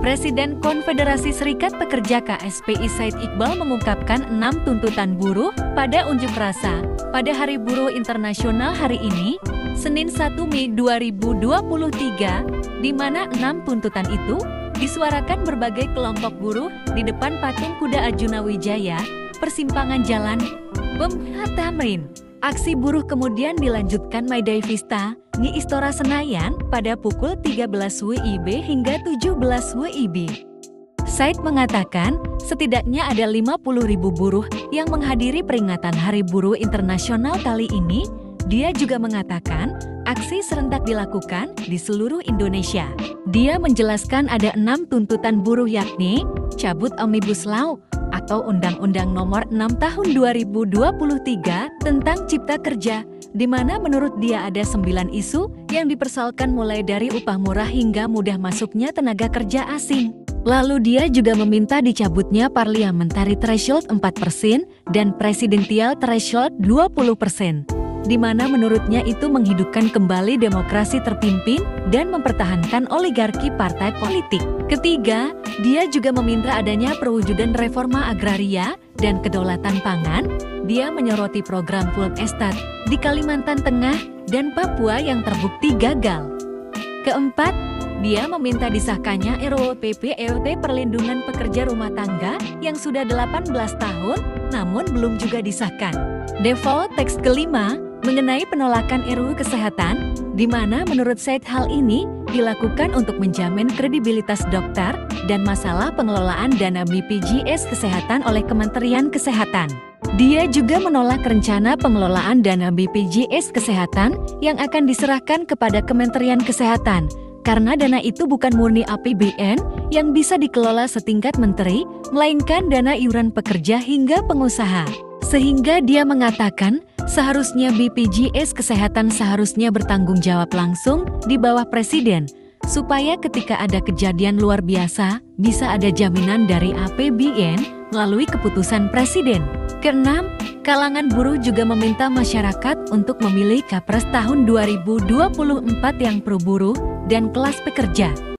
Presiden Konfederasi Serikat Pekerja KSPI Said Iqbal mengungkapkan enam tuntutan buruh pada unjuk rasa pada Hari Buruh Internasional hari ini, Senin 1 Mei 2023, di mana enam tuntutan itu disuarakan berbagai kelompok buruh di depan patung kuda Arjuna Wijaya, persimpangan jalan Bemha. Aksi buruh kemudian dilanjutkan Maidai Vista, di Istora Senayan pada pukul 13 WIB hingga 17 WIB. Said mengatakan, setidaknya ada 50 ribu buruh yang menghadiri peringatan Hari Buruh Internasional kali ini. Dia juga mengatakan, aksi serentak dilakukan di seluruh Indonesia. Dia menjelaskan ada enam tuntutan buruh yakni, cabut Omnibus Law, atau Undang-Undang Nomor 6 Tahun 2023 tentang Cipta Kerja, di mana menurut dia ada sembilan isu yang dipersoalkan mulai dari upah murah hingga mudah masuknya tenaga kerja asing. Lalu dia juga meminta dicabutnya parliamentary threshold 4% dan presidential threshold 20% di mana menurutnya itu menghidupkan kembali demokrasi terpimpin dan mempertahankan oligarki partai politik. Ketiga, dia juga meminta adanya perwujudan reforma agraria dan kedaulatan pangan. Dia menyoroti program food estate di Kalimantan Tengah dan Papua yang terbukti gagal. Keempat, dia meminta disahkannya RUU PPEUT Perlindungan Pekerja Rumah Tangga yang sudah 18 tahun namun belum juga disahkan. Default teks kelima, mengenai penolakan RUU Kesehatan, di mana menurut Said hal ini dilakukan untuk menjamin kredibilitas dokter dan masalah pengelolaan dana BPJS Kesehatan oleh Kementerian Kesehatan. Dia juga menolak rencana pengelolaan dana BPJS Kesehatan yang akan diserahkan kepada Kementerian Kesehatan karena dana itu bukan murni APBN yang bisa dikelola setingkat menteri, melainkan dana iuran pekerja hingga pengusaha. Sehingga dia mengatakan, seharusnya BPJS Kesehatan seharusnya bertanggung jawab langsung di bawah Presiden, supaya ketika ada kejadian luar biasa, bisa ada jaminan dari APBN melalui keputusan Presiden. Keenam, kalangan buruh juga meminta masyarakat untuk memilih Kapres tahun 2024 yang pro buruh dan kelas pekerja.